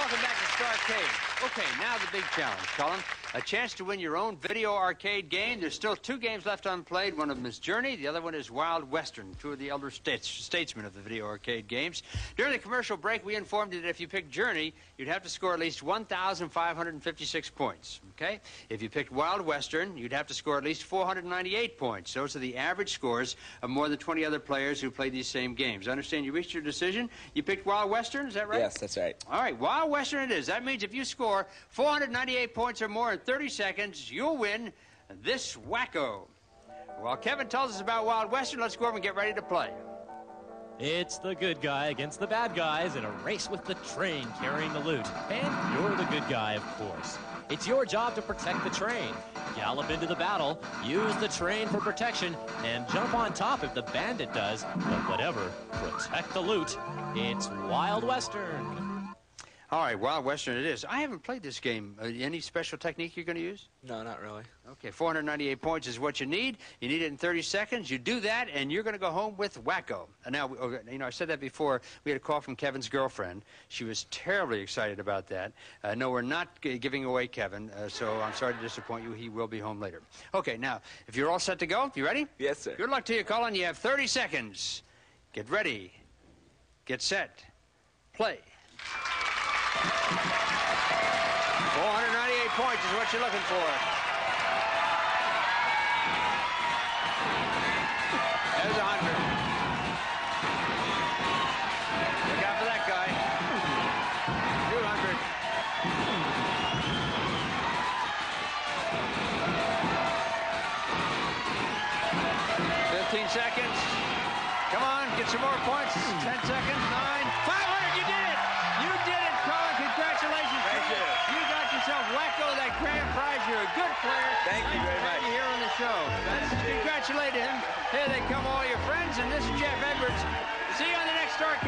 welcome back to Starcade. Okay, now the big challenge, Colin. A chance to win your own video arcade game. There's still two games left unplayed. One of them is Journey. The other one is Wild Western, two of the elder states, statesmen of the video arcade games. During the commercial break, we informed you that if you picked Journey, you'd have to score at least 1,556 points. Okay? If you picked Wild Western, you'd have to score at least 498 points. Those are the average scores of more than 20 other players who played these same games. I understand you reached your decision. You picked Wild Western, is that right? Yes, that's right. All right, Wild Western it is. That means if you score 498 points or more in 30 seconds, you'll win this wacko. While Kevin tells us about Wild Western, let's go over and get ready to play. It's the good guy against the bad guys in a race with the train carrying the loot. And you're the good guy, of course. It's your job to protect the train. Gallop into the battle, use the train for protection, and jump on top if the bandit does. But whatever, protect the loot. It's Wild Western. All right, Wild Western it is. I haven't played this game. Uh, any special technique you're going to use? No, not really. Okay, 498 points is what you need. You need it in 30 seconds. You do that, and you're going to go home with Wacko. And now, you know, I said that before. We had a call from Kevin's girlfriend. She was terribly excited about that. Uh, no, we're not giving away Kevin, uh, so I'm sorry to disappoint you. He will be home later. Okay, now, if you're all set to go, you ready? Yes, sir. Good luck to you, Colin. You have 30 seconds. Get ready. Get set. Play. 498 points is what you're looking for. There's a 100. Look out for that guy. 200. Fifteen seconds. Come on, get some more points. Ten seconds. Nine. 500. You did it. You did it, Colin. Congratulations. Thank to you. You got yourself Wacko that grand prize. You're a good player. Thank you very much. here on the show. Let's congratulate him. Here they come, all your friends, and this is Geoff Edwards. See you on the next then,